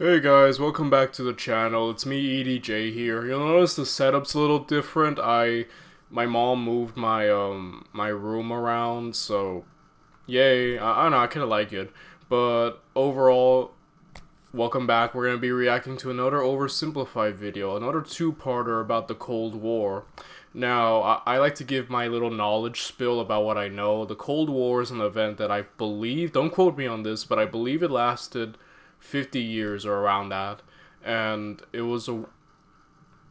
Hey guys, welcome back to the channel. It's me, EDJ here. You'll notice the setup's a little different. I, my mom moved my um my room around, so yay. I, I don't know, I kind of like it. But overall, welcome back. We're gonna be reacting to another oversimplified video, another two-parter about the Cold War. Now, I, I like to give my little knowledge spill about what I know. The Cold War is an event that I believe, don't quote me on this, but I believe it lasted 50 years or around that. And it was a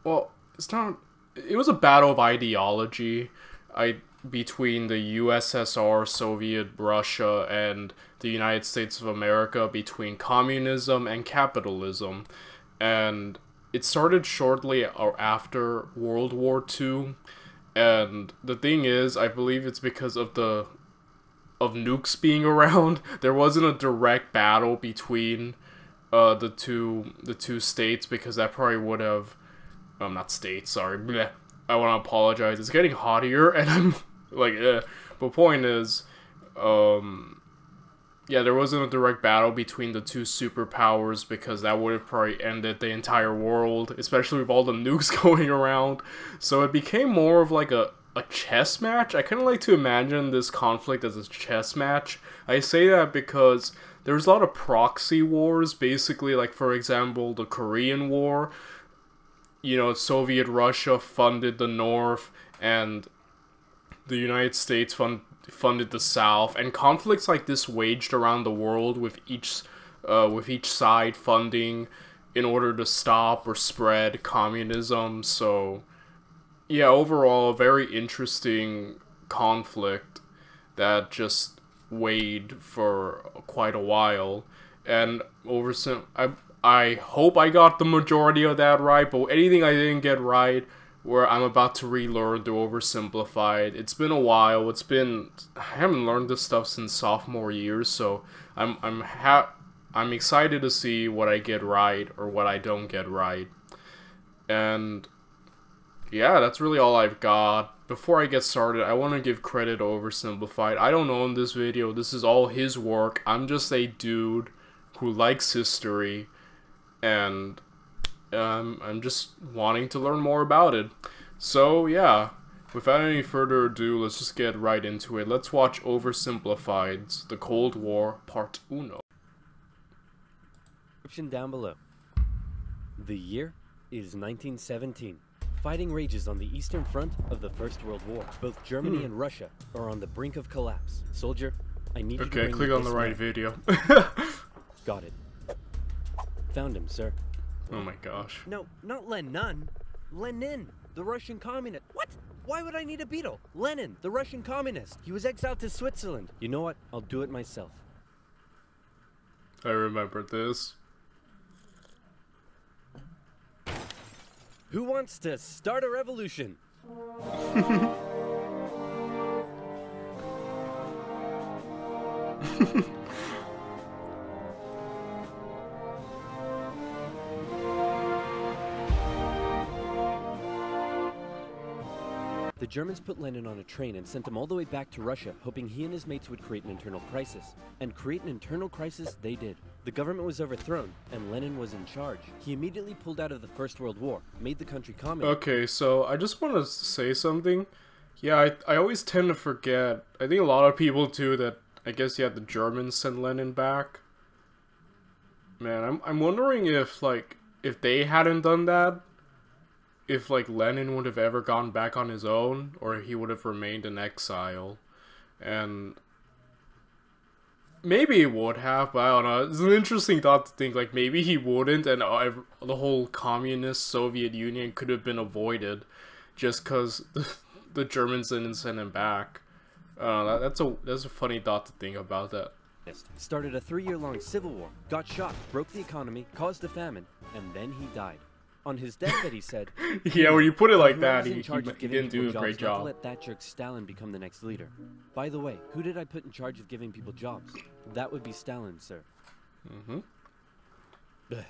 well it's not it was a battle of ideology i between the ussr soviet russia and the united states of america between communism and capitalism. And it started shortly after world war ii and the thing is i believe it's because of the of nukes being around, there wasn't a direct battle between uh, the two the two states because that probably would have um not states sorry bleh, I want to apologize. It's getting hot here and I'm like eh. but point is um yeah there wasn't a direct battle between the two superpowers because that would have probably ended the entire world especially with all the nukes going around. So it became more of like a a chess match. I kind of like to imagine this conflict as a chess match. I say that because there's a lot of proxy wars, basically, like for example, the Korean War. You know, Soviet Russia funded the North, and the United States fund, funded the South, and conflicts like this waged around the world with each, uh, with each side funding in order to stop or spread communism. So yeah, overall, a very interesting conflict that just weighed for quite a while. And over some, I I hope I got the majority of that right, but anything I didn't get right, where I'm about to relearn the oversimplified. It's been a while. It's been I haven't learned this stuff since sophomore year, so I'm I'm ha I'm excited to see what I get right or what I don't get right. And yeah, that's really all I've got. Before I get started, I want to give credit to Oversimplified. I don't own this video. This is all his work. I'm just a dude who likes history, and um, I'm just wanting to learn more about it. So, yeah, without any further ado, let's just get right into it. Let's watch Oversimplified's The Cold War Part Uno. Description down below. The year is 1917. Fighting rages on the eastern front of the First World War. Both Germany hmm. and Russia are on the brink of collapse. Soldier, I need okay, you to click on the right man. video. Got it. Found him, sir. Oh my gosh. No, not Lenin. Lenin, the Russian communist. What? Why would I need a beetle? Lenin, the Russian communist. He was exiled to Switzerland. You know what? I'll do it myself. I remember this. Who wants to start a revolution? The Germans put Lenin on a train and sent him all the way back to Russia, hoping he and his mates would create an internal crisis. And create an internal crisis they did. The government was overthrown, and Lenin was in charge. He immediately pulled out of the First World War, made the country communist. Okay, so I just want to say something. Yeah, I, I always tend to forget. I think a lot of people do that. I guess, yeah, the Germans sent Lenin back. Man, I'm, I'm wondering if, like, if they hadn't done that, if like Lenin would have ever gone back on his own or he would have remained in exile. And maybe he would have, but I don't know. It's an interesting thought to think like maybe he wouldn't and uh, the whole communist Soviet Union could have been avoided just cuz the, the Germans didn't send him back. Uh, that, that's a that's a funny thought to think about that. Started a three-year-long civil war, got shot, broke the economy, caused a famine, and then he died. On his deathbed, he said, "Yeah, when you put it like that, he, he, he didn't do a great job." let that jerk Stalin become the next leader. By the way, who did I put in charge of giving people jobs? That would be Stalin, sir. Mm-hmm.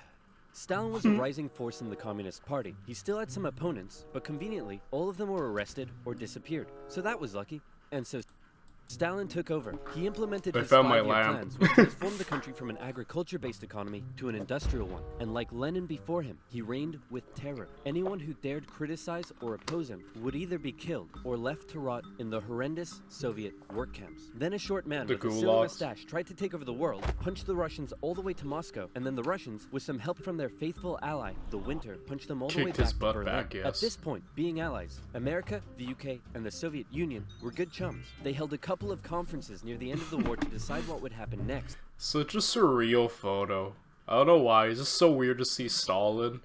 Stalin was a rising force in the Communist Party. He still had some opponents, but conveniently, all of them were arrested or disappeared. So that was lucky. And so Stalin took over. He implemented I his found my five-year plans, which transformed the country from an agriculture-based economy to an industrial one. And like Lenin before him, he reigned with terror. Anyone who dared criticize or oppose him would either be killed or left to rot in the horrendous Soviet work camps. Then a short man The with a silly mustache tried to take over the world, punched the Russians all the way to Moscow, and then the Russians, with some help from their faithful ally, the Winter, punched them all the way back to Berlin. back, At this point, being allies, America, the UK, and the Soviet Union were good chums. They held a couple of conferences near the end of the war to decide what would happen next. Such a surreal photo. I don't know why. It's just so weird to see Stalin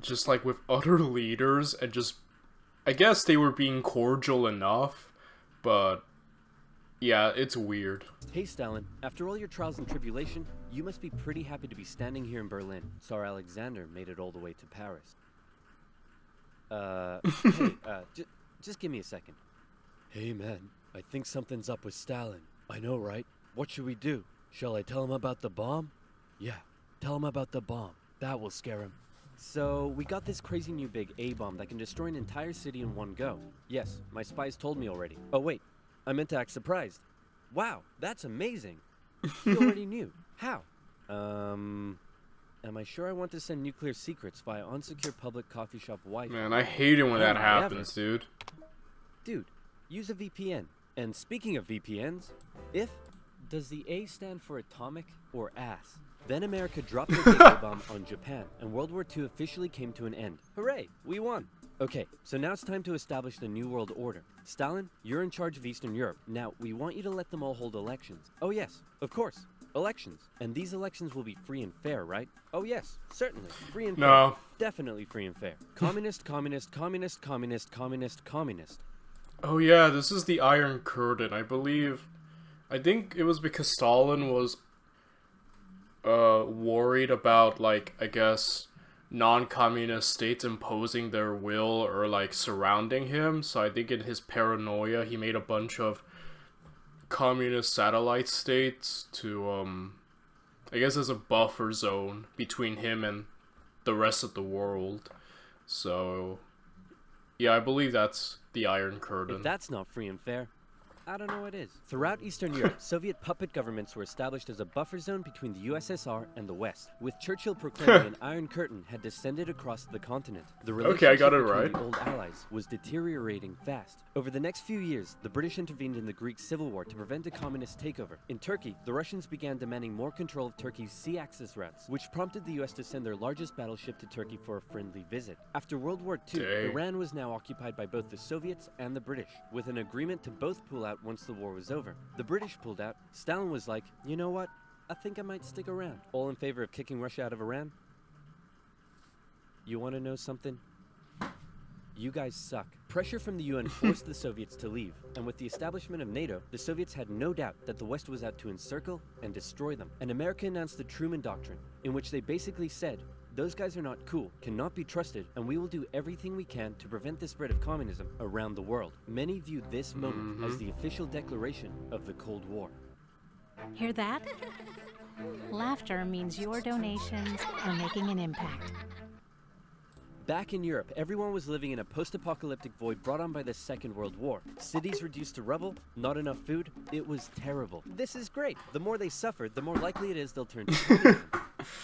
just like with other leaders and just I guess they were being cordial enough, but yeah, it's weird. Hey Stalin, after all your trials and tribulation, you must be pretty happy to be standing here in Berlin. Tsar Alexander made it all the way to Paris. Uh, hey, uh, j- just give me a second. Hey man, I think something's up with Stalin. I know, right? What should we do? Shall I tell him about the bomb? Yeah, tell him about the bomb. That will scare him. So, we got this crazy new big A bomb that can destroy an entire city in one go. Yes, my spies told me already. Oh, wait, I meant to act surprised. Wow, that's amazing. You already knew. How? Um. Am I sure I want to send nuclear secrets via unsecure public coffee shop Wi Fi? Man, I hate it when that happens, dude. Dude, use a VPN. And speaking of VPNs, if does the A stand for atomic or ass? Then America dropped the big A bomb on Japan, and World War II officially came to an end. Hooray, we won! Okay, so now it's time to establish the New World Order. Stalin, you're in charge of Eastern Europe. Now, we want you to let them all hold elections. Oh, yes, of course, elections. And these elections will be free and fair, right? Oh, yes, certainly, free and fair. No. Definitely free and fair. Communist, communist, communist, communist, communist, communist. Oh yeah, this is the Iron Curtain. I believe I think it was because Stalin was uh worried about like I guess non-communist states imposing their will or like surrounding him. So I think in his paranoia he made a bunch of communist satellite states to um I guess as a buffer zone between him and the rest of the world. So yeah, I believe that's the Iron Curtain. If that's not free and fair, I don't know what is. Throughout Eastern Europe, Soviet puppet governments were established as a buffer zone between the USSR and the West, with Churchill proclaiming an Iron Curtain had descended across the continent. The Okay, I got relationship it between right. The old allies was deteriorating fast. Over the next few years, the British intervened in the Greek Civil War to prevent a communist takeover. In Turkey, the Russians began demanding more control of Turkey's sea access routes, which prompted the US to send their largest battleship to Turkey for a friendly visit. After World War II, Dang. Iran was now occupied by both the Soviets and the British, with an agreement to both pull out once the war was over. The British pulled out. Stalin was like, you know what? I think I might stick around. All in favor of kicking Russia out of Iran? You want to know something? You guys suck. Pressure from the UN forced the Soviets to leave, and with the establishment of NATO, the Soviets had no doubt that the West was out to encircle and destroy them. And America announced the Truman Doctrine, in which they basically said, those guys are not cool, cannot be trusted, and we will do everything we can to prevent the spread of communism around the world. Many view this moment as mm-hmm. the official declaration of the Cold War. Hear that? Laughter means your donations are making an impact. Back in Europe, everyone was living in a post apocalyptic void brought on by the Second World War. Cities reduced to rubble, not enough food. It was terrible. This is great. The more they suffer, the more likely it is they'll turn to communism.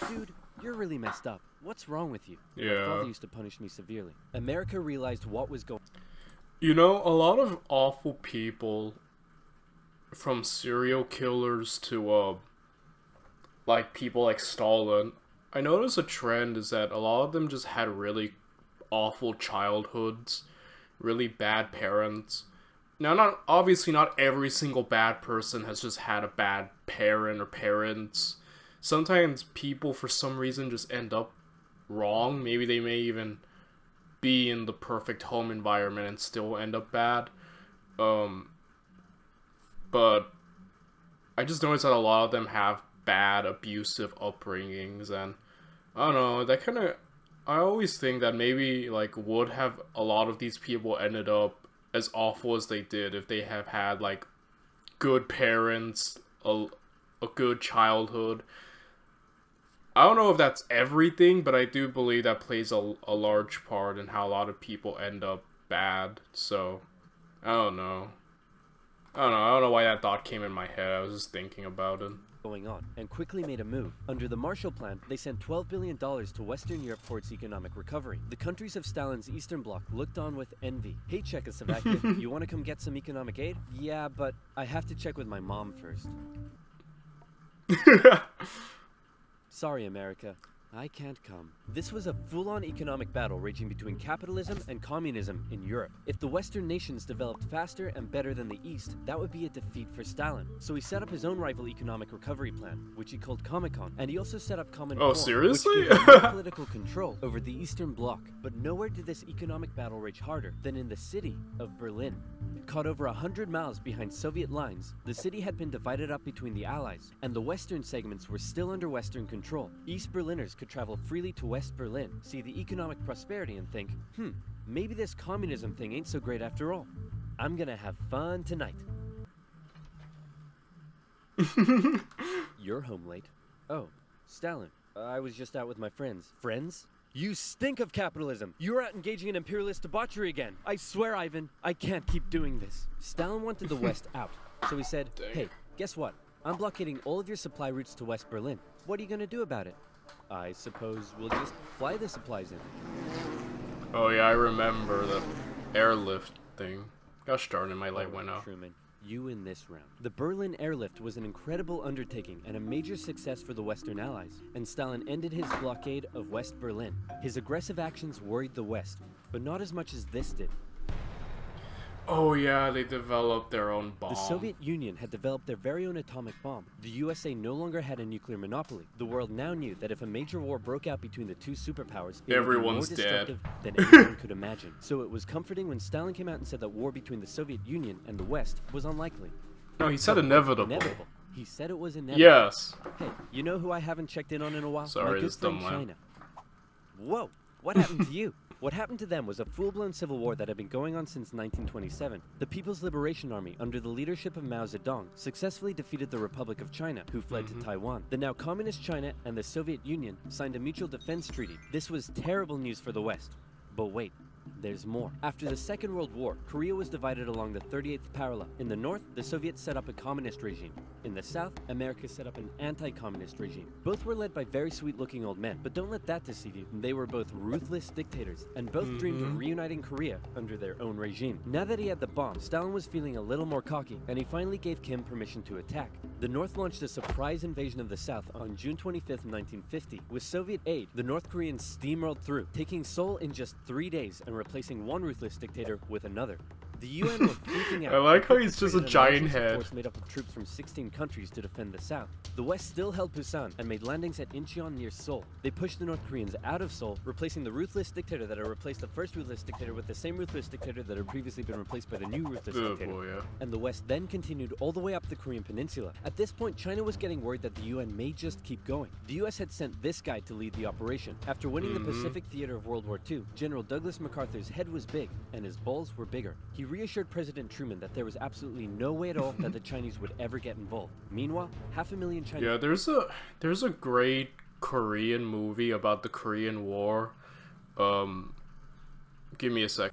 Dude, you're really messed up. What's wrong with you? My father used to punish me severely. America realized what was going You know, a lot of awful people, from serial killers to, uh, like people like Stalin, I noticed a trend is that a lot of them just had really awful childhoods, really bad parents. Now, not obviously not every single bad person has just had a bad parent or parents. Sometimes people, for some reason, just end up wrong. Maybe they may even be in the perfect home environment and still end up bad. Um, but I just noticed that a lot of them have bad, abusive upbringings, and I don't know. That kind of, I always think that maybe like would have a lot of these people ended up as awful as they did if they have had like good parents, a a good childhood. I don't know if that's everything, but I do believe that plays a, a large part in how a lot of people end up bad. So, I don't know. I don't know. I don't know why that thought came in my head. I was just thinking about it. going on and quickly made a move. Under the Marshall Plan, they sent $12 billion to Western Europe for its economic recovery. The countries of Stalin's Eastern Bloc looked on with envy. Hey, Czechoslovakia, you want to come get some economic aid? Yeah, but I have to check with my mom first. Sorry, America. I can't come. This was a full on economic battle raging between capitalism and communism in Europe. If the Western nations developed faster and better than the East, that would be a defeat for Stalin. So he set up his own rival economic recovery plan, which he called Comecon, and he also set up Common Oh, Core, seriously? Which gave him political control over the Eastern Bloc. But nowhere did this economic battle rage harder than in the city of Berlin. Caught over a hundred miles behind Soviet lines, the city had been divided up between the Allies, and the western segments were still under Western control. East Berliners could travel freely to West Berlin, see the economic prosperity, and think, hmm, maybe this communism thing ain't so great after all. I'm gonna have fun tonight. You're home late. Oh, Stalin. I was just out with my friends. Friends? You stink of capitalism! You're out engaging in imperialist debauchery again! I swear, Ivan, I can't keep doing this. Stalin wanted the West out, so he said, Dang. hey, guess what? I'm blockading all of your supply routes to West Berlin. What are you gonna do about it? I suppose we'll just fly the supplies in. Oh yeah, I remember the airlift thing. Gosh darn it, my light oh, went out. Truman, you in this round. The Berlin airlift was an incredible undertaking and a major success for the Western Allies, and Stalin ended his blockade of West Berlin. His aggressive actions worried the West, but not as much as this did. Oh yeah, they developed their own bomb. The Soviet Union had developed their very own atomic bomb. The USA no longer had a nuclear monopoly. The world now knew that if a major war broke out between the two superpowers, it Everyone's would be dead. more destructive than anyone could imagine. So it was comforting when Stalin came out and said that war between the Soviet Union and the West was unlikely. No, he said inevitable. Inevitable. He said it was inevitable. Yes. Hey, you know who I haven't checked in on in a while? Sorry, My good dumb friend. China. Whoa, what happened to you? What happened to them was a full-blown civil war that had been going on since 1927. The People's Liberation Army, under the leadership of Mao Zedong, successfully defeated the Republic of China, who fled Mm-hmm. to Taiwan. The now communist China and the Soviet Union signed a mutual defense treaty. This was terrible news for the West. But wait, there's more. After the Second World War, Korea was divided along the 38th parallel. In the north, the Soviets set up a communist regime. In the south, America set up an anti-communist regime. Both were led by very sweet-looking old men, but don't let that deceive you. They were both ruthless dictators, and both mm-hmm. dreamed of reuniting Korea under their own regime. Now that he had the bomb, Stalin was feeling a little more cocky, and he finally gave Kim permission to attack. The North launched a surprise invasion of the South on June 25, 1950. With Soviet aid, the North Koreans steamrolled through, taking Seoul in just three days and replacing one ruthless dictator with another. The UN were freaking out. I like how he's just a giant head. Force made up of troops from 16 countries to defend the South. The West still held Busan and made landings at Incheon near Seoul. They pushed the North Koreans out of Seoul, replacing the ruthless dictator that had replaced the first ruthless dictator with the same ruthless dictator that had previously been replaced by the new ruthless Oh dictator. boy, yeah. And the West then continued all the way up the Korean Peninsula. At this point, China was getting worried that the UN may just keep going. The US had sent this guy to lead the operation. After winning the mm-hmm. Pacific Theater of World War II, General Douglas MacArthur's head was big and his balls were bigger. He reassured President Truman that there was absolutely no way at all that the Chinese would ever get involved. Meanwhile, half a million Chinese Yeah, there's a there's a great Korean movie about the Korean War. Um, give me a sec.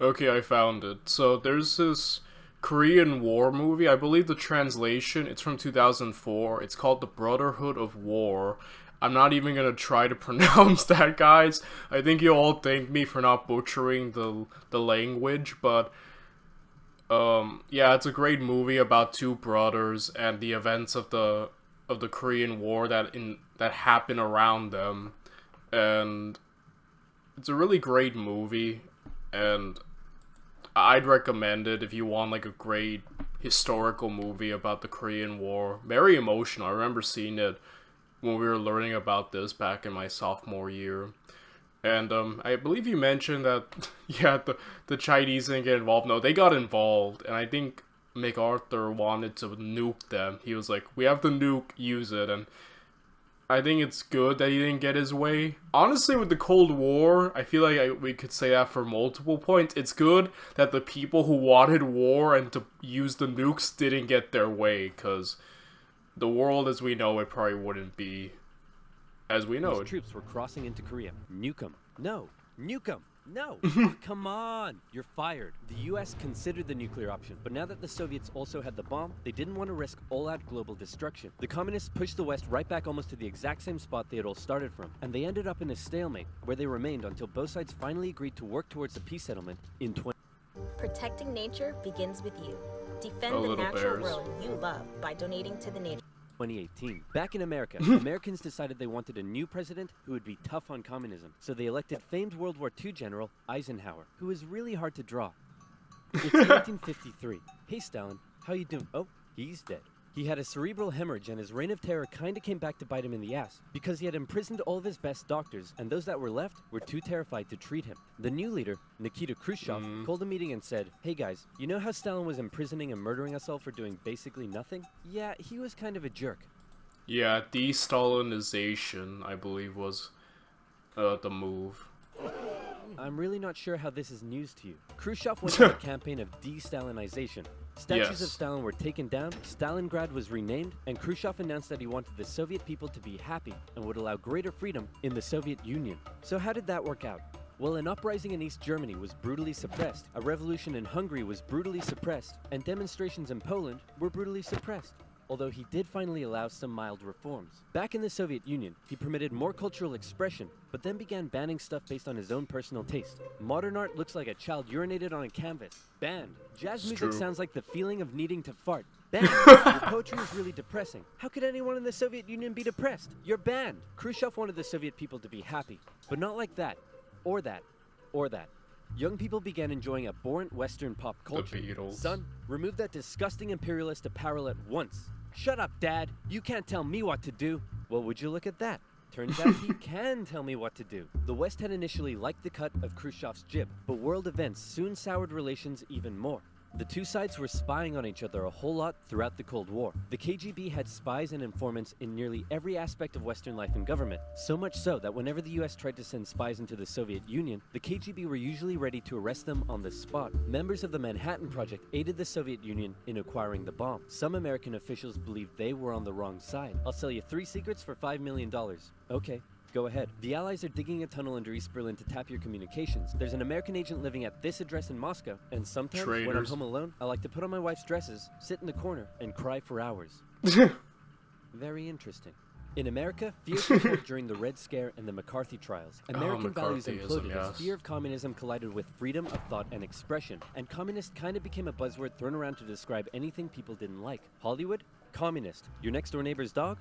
Okay, I found it. So there's this Korean War movie. I believe the translation it's from 2004. It's called The Brotherhood of War. I'm not even gonna try to pronounce that, guys. I think you all thank me for not butchering the the language, but um yeah it's a great movie about two brothers and the events of the of the korean war that in that happen around them. And it's a really great movie and i'd recommend it if you want like a great historical movie about the korean war. Very emotional. I remember seeing it when we were learning about this back in my sophomore year and um, I believe you mentioned that yeah, the the Chinese didn't get involved. No, they got involved, and I think MacArthur wanted to nuke them. He was like, "We have to nuke, use it," and I think it's good that he didn't get his way. Honestly, with the Cold War, I feel like I, we could say that for multiple points. It's good that the people who wanted war and to use the nukes didn't get their way, because the world as we know it probably wouldn't be as we know it. troops were crossing into Korea. Nuke 'em. No, nuke 'em. No, Oh, come on. You're fired. The US considered the nuclear option, but now that the Soviets also had the bomb, they didn't want to risk all out global destruction. The communists pushed the West right back almost to the exact same spot they had all started from, and they ended up in a stalemate where they remained until both sides finally agreed to work towards a peace settlement in 20. Protecting nature begins with you. Defend Oh, the natural bears. world you love by donating to the nature. 2018. Back in America, Americans decided they wanted a new president who would be tough on communism, so they elected famed World War II General Eisenhower, who was really hard to draw. It's 1953. Hey Stalin, how you doing? Oh, he's dead. He had a cerebral hemorrhage and his reign of terror kinda came back to bite him in the ass because he had imprisoned all of his best doctors and those that were left were too terrified to treat him. The new leader, Nikita Khrushchev, called a meeting and said, Hey guys, you know how Stalin was imprisoning and murdering us all for doing basically nothing? Yeah, he was kind of a jerk. Yeah, de-Stalinization, I believe, was uh, the move. I'm really not sure how this is news to you. Khrushchev went on a campaign of de-Stalinization. Statues of Stalin were taken down, Stalingrad was renamed, and Khrushchev announced that he wanted the Soviet people to be happy and would allow greater freedom in the Soviet Union. So how did that work out? Well, an uprising in East Germany was brutally suppressed, a revolution in Hungary was brutally suppressed, and demonstrations in Poland were brutally suppressed. Although he did finally allow some mild reforms. Back in the Soviet Union, he permitted more cultural expression, but then began banning stuff based on his own personal taste. Modern art looks like a child urinated on a canvas. Banned. Jazz music true. sounds like the feeling of needing to fart. Banned. Your poetry is really depressing. How could anyone in the Soviet Union be depressed? You're banned. Khrushchev wanted the Soviet people to be happy, but not like that, or that, or that. Young people began enjoying abhorrent Western pop culture. The Beatles. Son, remove that disgusting imperialist apparel at once. Shut up, Dad. You can't tell me what to do. Well, would you look at that? Turns out he can tell me what to do. The West had initially liked the cut of Khrushchev's jib, but world events soon soured relations even more. The two sides were spying on each other a whole lot throughout the Cold War. The KGB had spies and informants in nearly every aspect of Western life and government, so much so that whenever the US tried to send spies into the Soviet Union, the KGB were usually ready to arrest them on the spot. Members of the Manhattan Project aided the Soviet Union in acquiring the bomb. Some American officials believed they were on the wrong side. I'll sell you three secrets for $5 million. Okay. Go ahead. The Allies are digging a tunnel under East Berlin to tap your communications. There's an American agent living at this address in Moscow, and sometimes when I'm home alone, I like to put on my wife's dresses, sit in the corner, and cry for hours. Very interesting. In America, fears were felt during the Red Scare and the McCarthy trials. Oh, American values McCarthyism, imploded as fear of communism collided with freedom of thought and expression, and communist kind of became a buzzword thrown around to describe anything people didn't like. Hollywood? Communist. Your next door neighbor's dog?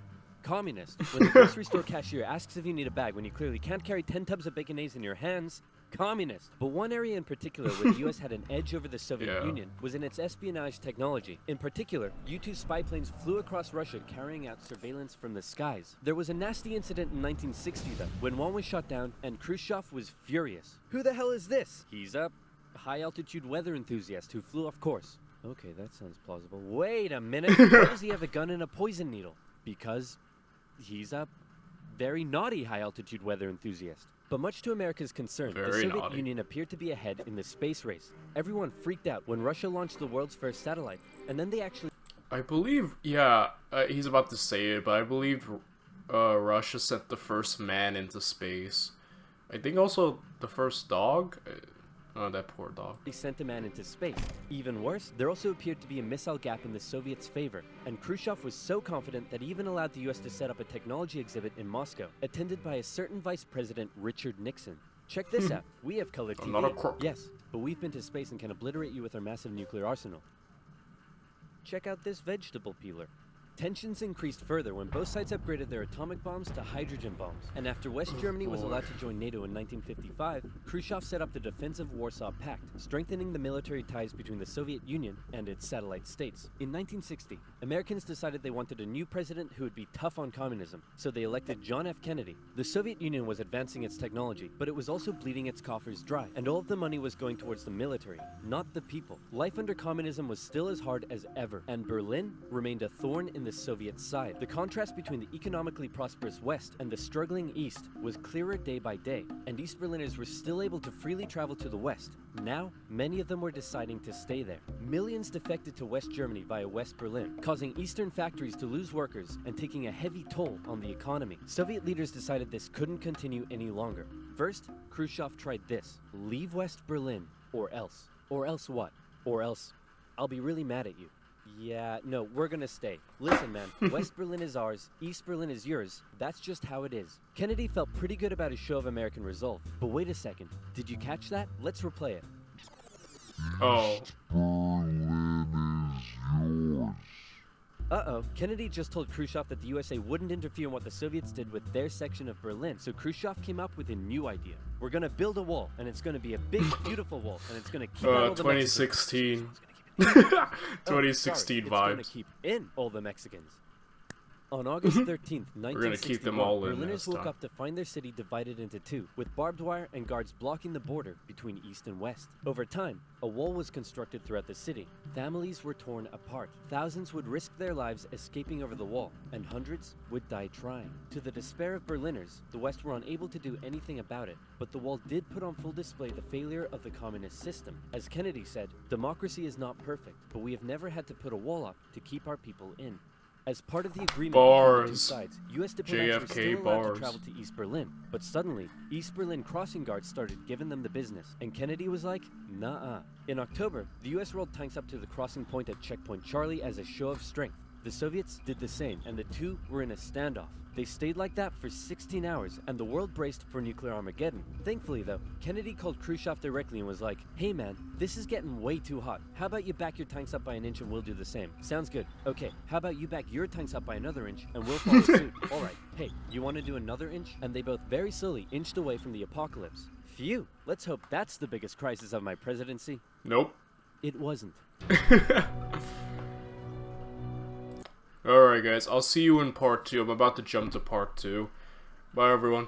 Communist. When the grocery store cashier asks if you need a bag when you clearly can't carry 10 tubs of Baconnaise in your hands, communist. But one area in particular where the US had an edge over the Soviet Yeah. Union was in its espionage technology. In particular, U-2 spy planes flew across Russia carrying out surveillance from the skies. There was a nasty incident in 1960 though, when one was shot down and Khrushchev was furious. Who the hell is this? He's a high altitude weather enthusiast who flew off course. Okay, that sounds plausible. Wait a minute. Why does he have a gun and a poison needle? Because he's a very naughty high altitude weather enthusiast. But much to America's concern, the Soviet naughty. Union appeared to be ahead in the space race. Everyone freaked out when Russia launched the world's first satellite, and then they actually I believe, yeah, uh, he's about to say it, but I believe uh, Russia sent the first man into space. I think also the first dog. Oh, that poor dog. They sent a man into space. Even worse, there also appeared to be a missile gap in the Soviets' favor, and Khrushchev was so confident that he even allowed the US to set up a technology exhibit in Moscow, attended by a certain Vice President Richard Nixon. Check this hmm. out. We have color TV. I'm not a crook. Yes, but we've been to space and can obliterate you with our massive nuclear arsenal. Check out this vegetable peeler. Tensions increased further when both sides upgraded their atomic bombs to hydrogen bombs. And after West Germany was allowed to join NATO in 1955, Khrushchev set up the Defensive Warsaw Pact, strengthening the military ties between the Soviet Union and its satellite states. In 1960, Americans decided they wanted a new president who would be tough on communism, so they elected John F. Kennedy. The Soviet Union was advancing its technology, but it was also bleeding its coffers dry, and all of the money was going towards the military, not the people. Life under communism was still as hard as ever, and Berlin remained a thorn in the Soviet side. The contrast between the economically prosperous West and the struggling East was clearer day by day, and East Berliners were still able to freely travel to the West. Now, many of them were deciding to stay there. Millions defected to West Germany via West Berlin, causing Eastern factories to lose workers and taking a heavy toll on the economy. Soviet leaders decided this couldn't continue any longer. First, Khrushchev tried this leave West Berlin, or else. Or else what? Or else, I'll be really mad at you. Yeah, no, we're gonna stay. Listen, man, West Berlin is ours, East Berlin is yours. That's just how it is. Kennedy felt pretty good about his show of American resolve. But wait a second, did you catch that? Let's replay it. Oh. Uh oh, Kennedy just told Khrushchev that the USA wouldn't interfere in what the Soviets did with their section of Berlin. So Khrushchev came up with a new idea. We're gonna build a wall, and it's gonna be a big, beautiful wall, and it's gonna keep out Uh, all the Mexicans. 2016. Oh, sorry, 2016 it's gonna vibes. keep in all the Mexicans. On August mm-hmm. 13th, 1961, gonna keep them all in Berliners woke time. up to find their city divided into two, with barbed wire and guards blocking the border between east and west. Over time, a wall was constructed throughout the city. Families were torn apart. Thousands would risk their lives escaping over the wall, and hundreds would die trying. To the despair of Berliners, the West were unable to do anything about it, but the wall did put on full display the failure of the communist system. As Kennedy said, democracy is not perfect, but we have never had to put a wall up to keep our people in. As part of the agreement between the two sides, U.S. diplomats were JFK still allowed bars. to travel to East Berlin, but suddenly, East Berlin crossing guards started giving them the business, and Kennedy was like, nah-uh. In October, the U.S. rolled tanks up to the crossing point at Checkpoint Charlie as a show of strength. The Soviets did the same, and the two were in a standoff. They stayed like that for 16 hours, and the world braced for nuclear Armageddon. Thankfully, though, Kennedy called Khrushchev directly and was like, Hey man, this is getting way too hot. How about you back your tanks up by an inch and we'll do the same? Sounds good. Okay, how about you back your tanks up by another inch and we'll follow suit? Alright, hey, you want to do another inch? And they both very slowly inched away from the apocalypse. Phew, let's hope that's the biggest crisis of my presidency. Nope. It wasn't. Alright, guys. I'll see you in part two. I'm about to jump to part two. Bye, everyone.